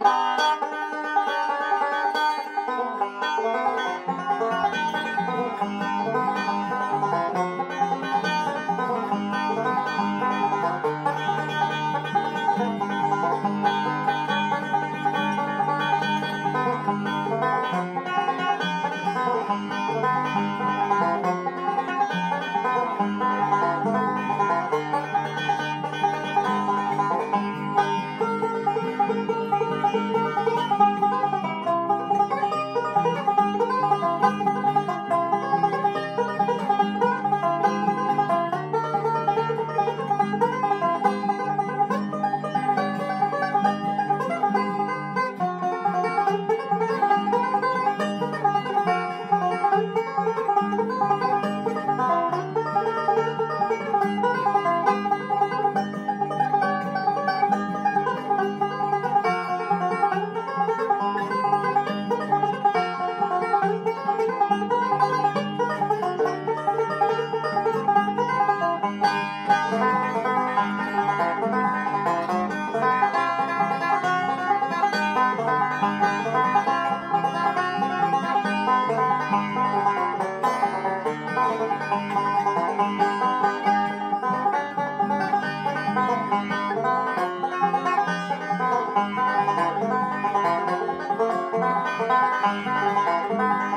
Bye. Thank